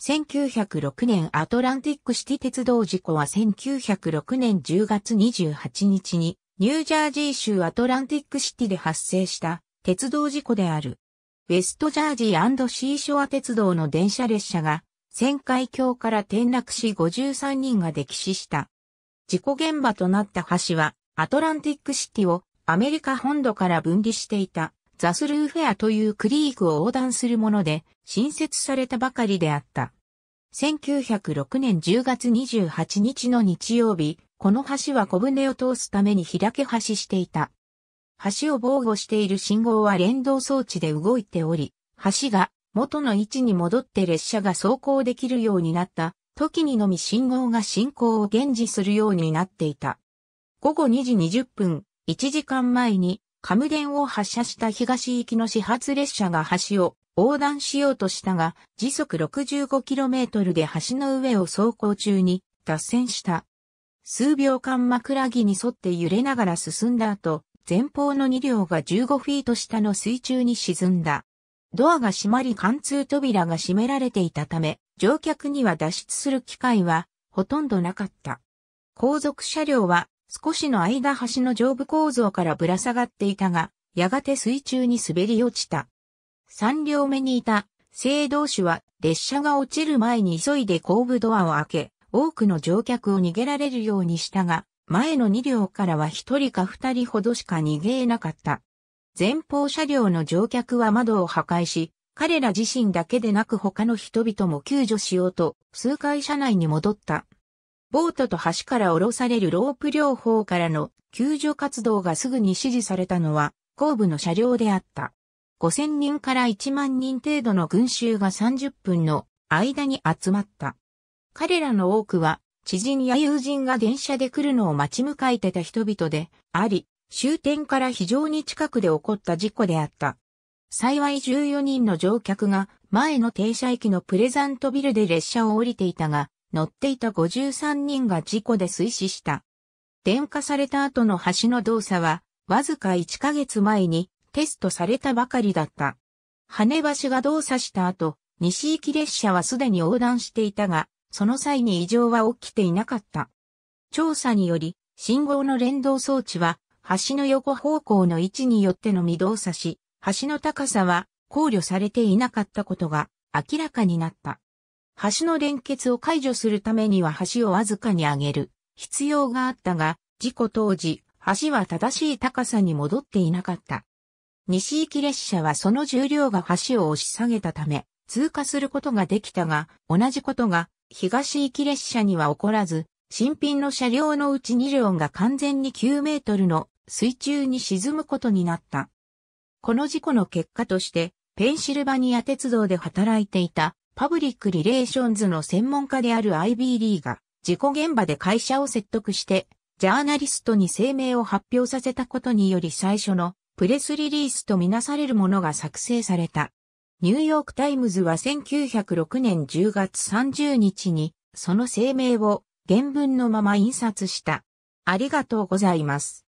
1906年アトランティックシティ鉄道事故は1906年10月28日にニュージャージー州アトランティックシティで発生した鉄道事故である。ウェストジャージーシーショア鉄道の電車列車が旋回橋から転落し53人が溺死した。事故現場となった橋はアトランティックシティをアメリカ本土から分離していたザスルーフェアというクリークを横断するもので新設されたばかりであった。1906年10月28日の日曜日、この橋は小舟を通すために開け橋していた。橋を防護している信号は連動装置で動いており、橋が元の位置に戻って列車が走行できるようになった時にのみ信号が進行を現時するようになっていた。午後2時20分、1時間前に、カムデンを発車した東行きの始発列車が橋を横断しようとしたが、時速 65km で橋の上を走行中に脱線した。数秒間枕木に沿って揺れながら進んだ後、前方の2両が15フィート下の水中に沈んだ。ドアが閉まり貫通扉が閉められていたため、乗客には脱出する機会はほとんどなかった。後続車両は少しの間橋の上部構造からぶら下がっていたが、やがて水中に滑り落ちた。三両目にいた、聖同士は列車が落ちる前に急いで後部ドアを開け、多くの乗客を逃げられるようにしたが、前の二両からは一人か二人ほどしか逃げえなかった。前方車両の乗客は窓を破壊し、彼ら自身だけでなく他の人々も救助しようと数回車内に戻った。ボートと橋から降ろされるロープ両方からの救助活動がすぐに指示されたのは後部の車両であった。5000人から1万人程度の群衆が30分の間に集まった。彼らの多くは知人や友人が電車で来るのを待ち迎えてた人々であり、終点から非常に近くで起こった事故であった。幸い14人の乗客が前の停車駅のプレザントビルで列車を降りていたが、乗っていた53人が事故で水死した。電化された後の橋の動作は、わずか1ヶ月前にテストされたばかりだった。羽橋が動作した後、西行き列車はすでに横断していたが、その際に異常は起きていなかった。調査により、信号の連動装置は、橋の横方向の位置によってのみ動作し、橋の高さは考慮されていなかったことが明らかになった。橋の連結を解除するためには橋をわずかに上げる必要があったが、事故当時、橋は正しい高さに戻っていなかった。西行き列車はその重量が橋を押し下げたため、通過することができたが、同じことが東行き列車には起こらず、新品の車両のうち2両が完全に9メートルの水中に沈むことになった。この事故の結果として、ペンシルバニア鉄道で働いていたパブリックリレーションズの専門家である IB リーが事故現場で会社を説得してジャーナリストに声明を発表させたことにより最初のプレスリリースとみなされるものが作成された。ニューヨークタイムズは1906年10月30日にその声明を原文のまま印刷した。ありがとうございます。